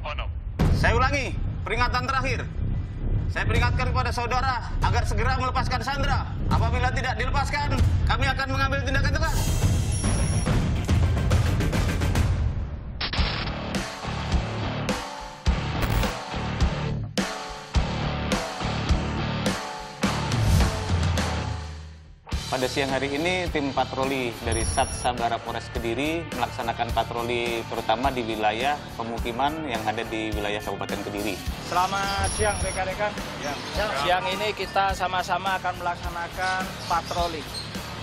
86. Saya ulangi, peringatan terakhir. Saya peringatkan kepada saudara agar segera melepaskan Sandra. Apabila tidak dilepaskan, kami akan mengambil tindakan tegas. Pada siang hari ini, tim patroli dari Sat Sabara Polres Kediri melaksanakan patroli terutama di wilayah pemukiman yang ada di wilayah Kabupaten Kediri. Selamat siang rekan-rekan. Siang ini kita sama-sama akan melaksanakan patroli.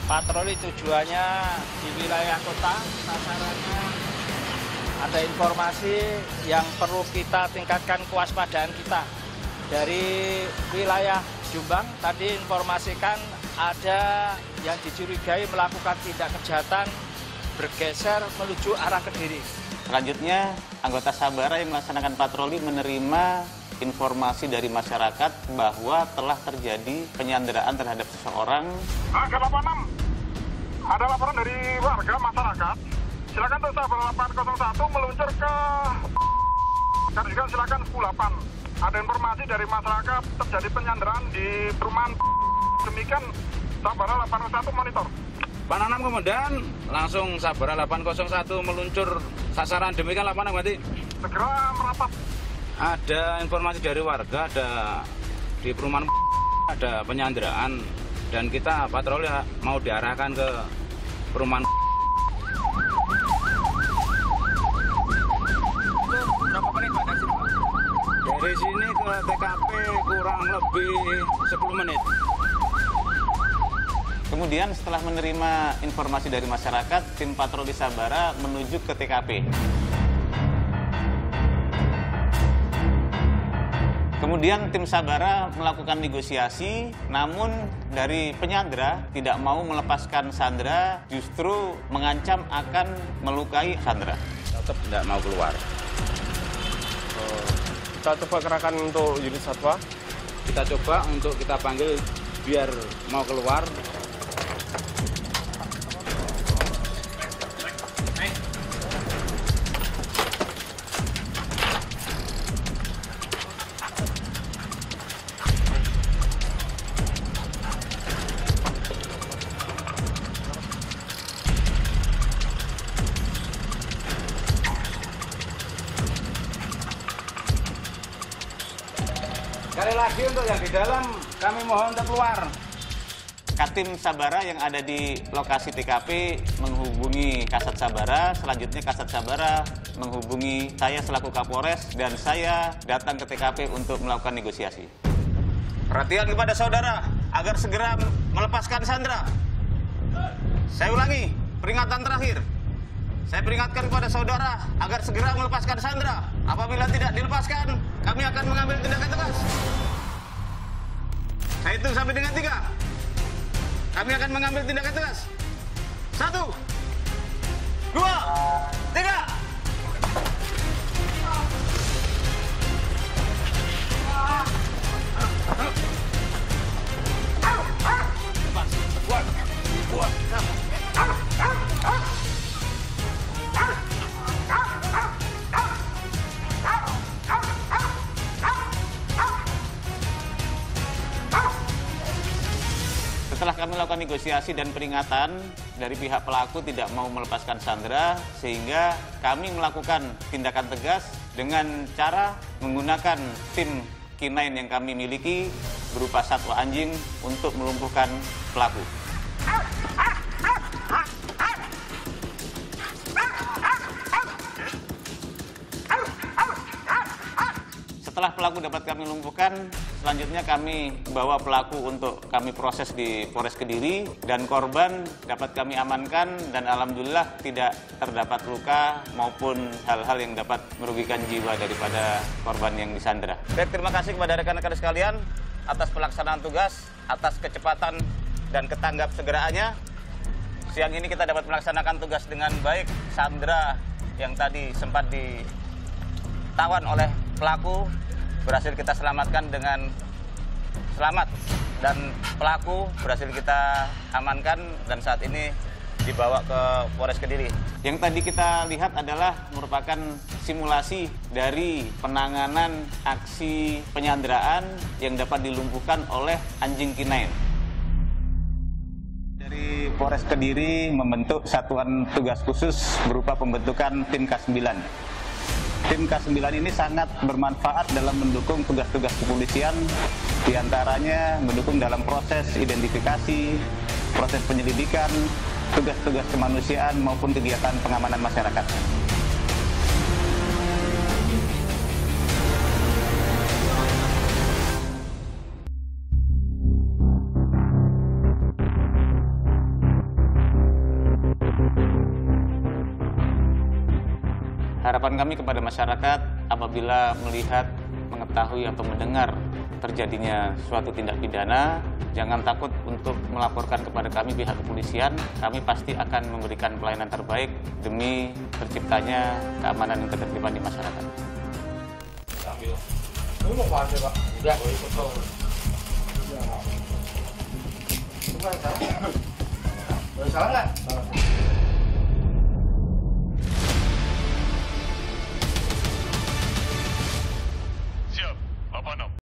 Patroli tujuannya di wilayah kota, sasarannya ada informasi yang perlu kita tingkatkan kewaspadaan kita. Dari wilayah Jombang tadi informasikan ada yang dicurigai melakukan tindak kejahatan bergeser menuju arah Kediri. Selanjutnya, anggota Sabara yang melaksanakan patroli menerima informasi dari masyarakat bahwa telah terjadi penyanderaan terhadap seseorang Harga 86. Ada laporan dari warga masyarakat. Silakan untuk sabar 801 meluncur ke dan juga silakan 108. Ada informasi dari masyarakat terjadi penyanderaan di perumahan demikian Sabara 801 monitor. Pak Nanam kemudian langsung Sabara 801 meluncur sasaran. Demikian lapangan berarti Segera merapat. Ada informasi dari warga ada di perumahan ada penyanderaan dan kita patroli mau diarahkan ke perumahan. Dari sini ke TKP kurang lebih 10 menit Kemudian setelah menerima informasi dari masyarakat, tim patroli Sabara menuju ke TKP. Kemudian tim Sabara melakukan negosiasi, namun dari penyandra tidak mau melepaskan Sandra, justru mengancam akan melukai Sandra. tetap tidak mau keluar Kita coba kerahkan untuk unit satwa. kita coba untuk kita panggil biar mau keluar Sekali lagi untuk yang di dalam kami mohon untuk keluar. Katim Sabara yang ada di lokasi TKP menghubungi Kasat Sabara, selanjutnya Kasat Sabara menghubungi saya selaku Kapolres dan saya datang ke TKP untuk melakukan negosiasi. Perhatian kepada saudara agar segera melepaskan Sandra. Saya ulangi, peringatan terakhir. Saya peringatkan kepada saudara agar segera melepaskan Sandra. Apabila tidak dilepaskan, kami akan mengambil tindakan tegas. Saya hitung sampai dengan tiga. Kami akan mengambil tindakan tegas. Satu, dua, tiga. Kami melakukan negosiasi dan peringatan dari pihak pelaku tidak mau melepaskan Sandra, sehingga kami melakukan tindakan tegas dengan cara menggunakan tim K9 yang kami miliki berupa satwa anjing untuk melumpuhkan pelaku. Pelaku dapat kami lumpuhkan, selanjutnya kami bawa pelaku untuk kami proses di Polres Kediri dan korban dapat kami amankan dan alhamdulillah tidak terdapat luka maupun hal-hal yang dapat merugikan jiwa daripada korban yang disandra. Baik, terima kasih kepada rekan-rekan sekalian atas pelaksanaan tugas, atas kecepatan dan ketanggap segeraannya. Siang ini kita dapat melaksanakan tugas dengan baik. Sandra yang tadi sempat ditawan oleh pelaku berhasil kita selamatkan dengan selamat dan pelaku berhasil kita amankan dan saat ini dibawa ke Polres Kediri. Yang tadi kita lihat adalah merupakan simulasi dari penanganan aksi penyanderaan yang dapat dilumpuhkan oleh anjing K9. Dari Polres Kediri membentuk satuan tugas khusus berupa pembentukan tim K9. Tim K9 ini sangat bermanfaat dalam mendukung tugas-tugas kepolisian, di antaranya mendukung dalam proses identifikasi, proses penyelidikan, tugas-tugas kemanusiaan maupun kegiatan pengamanan masyarakat. Harapan kami kepada masyarakat apabila melihat, mengetahui atau mendengar terjadinya suatu tindak pidana, jangan takut untuk melaporkan kepada kami pihak kepolisian. Kami pasti akan memberikan pelayanan terbaik demi terciptanya keamanan dan ketertiban di masyarakat. Salah nggak?